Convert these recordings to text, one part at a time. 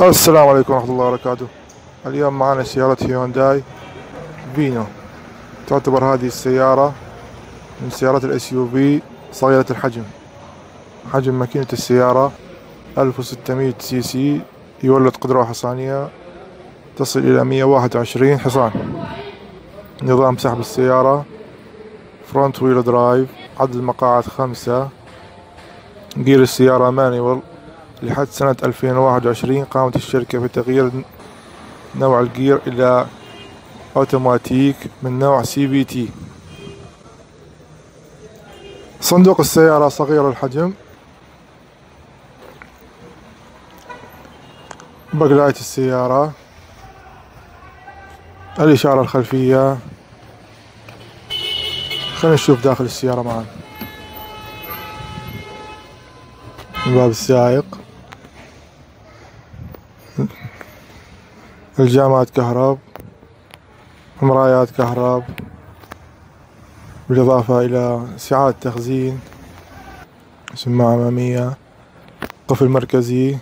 السلام عليكم ورحمة الله وبركاته. اليوم معنا سيارة هيونداي فينيو. تعتبر هذه السيارة من سيارات ال SUV صغيرة الحجم. حجم ماكينة السيارة 1600 سي سي يولد قدرة حصانية تصل إلى 121 حصان. نظام سحب السيارة front wheel drive عدد المقاعد خمسة. gear السيارة manual لحد سنة 2021 قامت الشركة بتغيير نوع ال gear إلى أوتوماتيك من نوع CVT. صندوق السيارة صغير الحجم. بقلاية السيارة. الإشارة الخلفية. خلينا نشوف داخل السيارة معا. باب السائق. الجامات كهرب مرايات كهرب بالإضافة إلى سعات تخزين سماعة أمامية قفل مركزي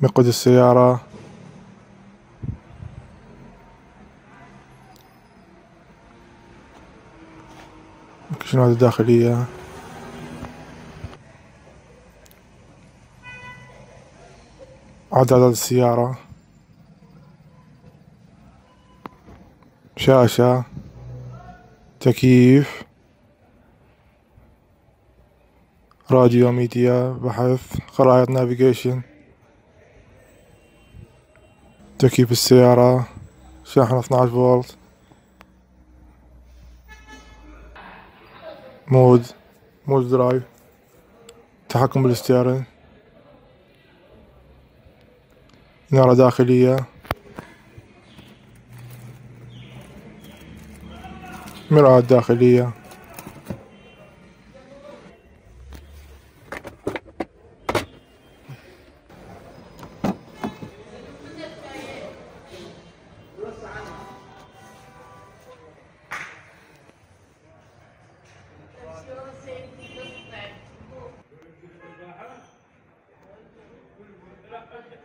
مقود السيارة. شنو الداخلية؟ عدد السيارة. شاشة. تكييف. راديو ميديا. بحث. خرائط نافيجيشن تكييف السيارة. شاحن 12 فولت. mode. mode drive. تحكم بال steering إنارة داخلية. مرآة داخلية. انت